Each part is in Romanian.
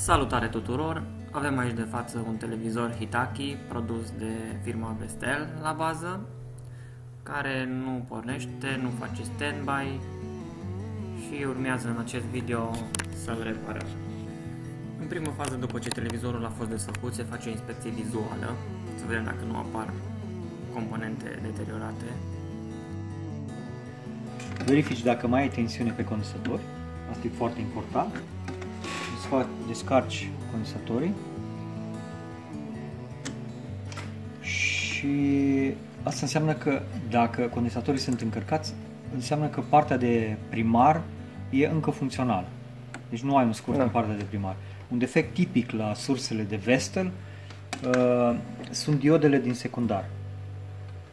Salutare tuturor! Avem aici de față un televizor Hitachi produs de firma Vestel la bază care nu pornește, nu face standby și urmează în acest video să-l reparăm. În primă fază, după ce televizorul a fost desfăcut, se face o inspecție vizuală să vedem dacă nu apar componente deteriorate. Verifici dacă mai ai tensiune pe condensatori, asta e foarte important. Descarci condensatorii și asta înseamnă că dacă condensatorii sunt încărcați, înseamnă că partea de primar e încă funcțională. Deci nu ai un scurt da. în partea de primar. Un defect tipic la sursele de Vestel uh, sunt diodele din secundar.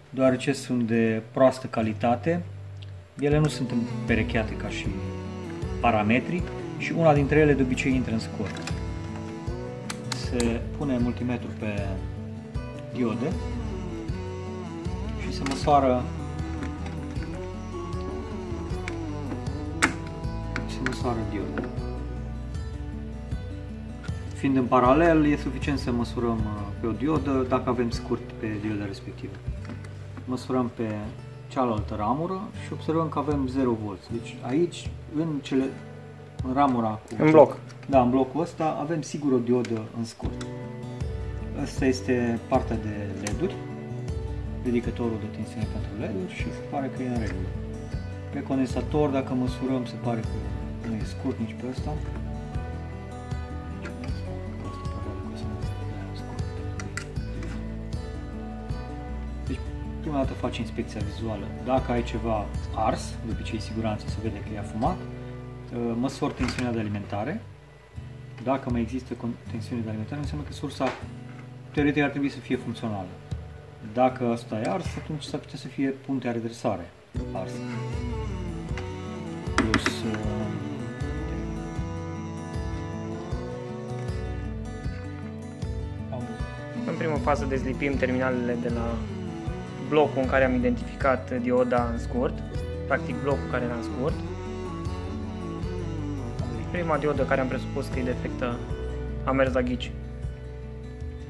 Deoarece sunt de proastă calitate, ele nu sunt împerecheate ca și parametri și una dintre ele de obicei intră în scurt. Se pune multimetru pe diode și se măsoară se măsoară diode. Fiind în paralel, e suficient să măsurăm uh, pe o diodă dacă avem scurt pe dioda respectivă. Măsurăm pe cealaltă ramură și observăm că avem 0 V. Deci aici, în, cele, în ramura cu... În bloc. Da, în blocul ăsta avem sigur o diodă în scurt. Asta este partea de LED-uri, ridicătorul de tensiune pentru LED-uri și se pare că e în regulă. Pe condensator, dacă măsurăm, se pare că nu e scurt nici pe ăsta. prima dată faci inspecția vizuală. Dacă ai ceva ars, de obicei siguranță se vede că e afumat, uh, măsori tensiunea de alimentare. Dacă mai există tensiune de alimentare, înseamnă că sursa teoretic ar trebui să fie funcțională. Dacă asta e ars, atunci s-ar putea să fie puntea redresare ars. Plus uh, În prima fază dezlipim terminalele de la blocul în care am identificat dioda în scurt, practic blocul care era în scurt. Prima diodă care am presupus că e defectă a mers la ghici.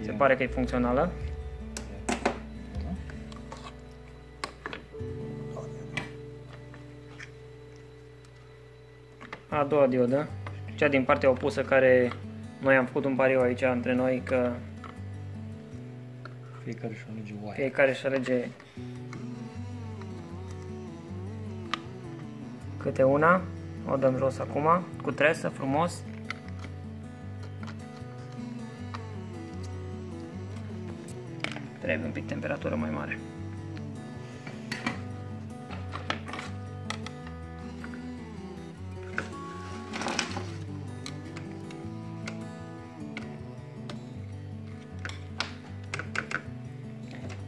Se pare că e funcțională. A doua diodă, cea din partea opusă care noi am făcut un pariu aici între noi că fiecare și alege Y. Fiecare și alege câte una. O dăm jos acum, cu tresă, frumos. Trebuie un pic temperatură mai mare.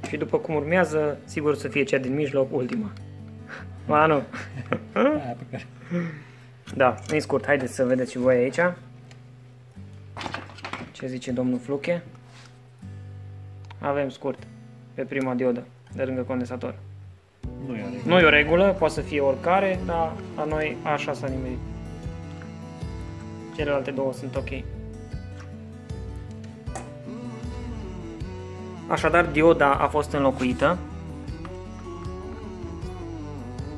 și după cum urmează, sigur să fie cea din mijloc, ultima. Ba, nu. da, în scurt, haideți să vedeți și voi aici. Ce zice domnul Fluche? Avem scurt pe prima diodă de lângă condensator. Nu e, nu e o regulă, poate să fie oricare, dar la noi așa s-a nimerit. Celelalte două sunt ok. Așadar, dioda a fost înlocuită.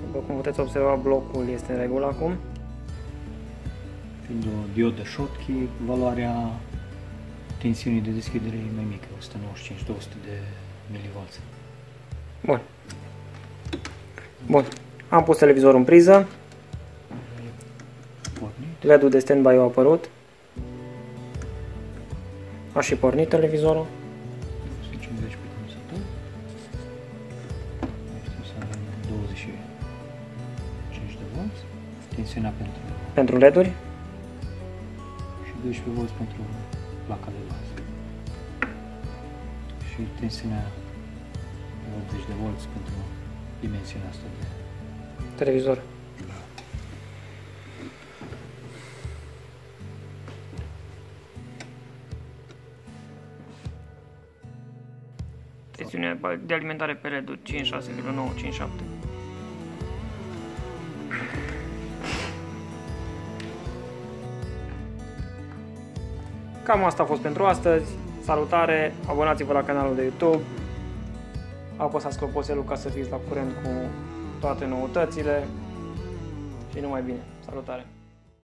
După cum puteți observa, blocul este în regulă acum. Fiind o diodă Schottky, valoarea tensiunii de deschidere e mai mică, 195-200 de mV. Bun. Bun. Am pus televizorul în priză. LED-ul de standby a apărut. A și pornit televizorul. tensiunea pentru... Pentru LED-uri? Și 12 V pentru placa de bază. Și tensiunea 80 de V pentru dimensiunea asta de... Televizor. Da. Tensiunea de alimentare pe LED-uri 56,957. Cam asta a fost pentru astăzi. Salutare, abonați-vă la canalul de YouTube, apăsați clopoțelul ca să fiți la curent cu toate noutățile și numai bine. Salutare!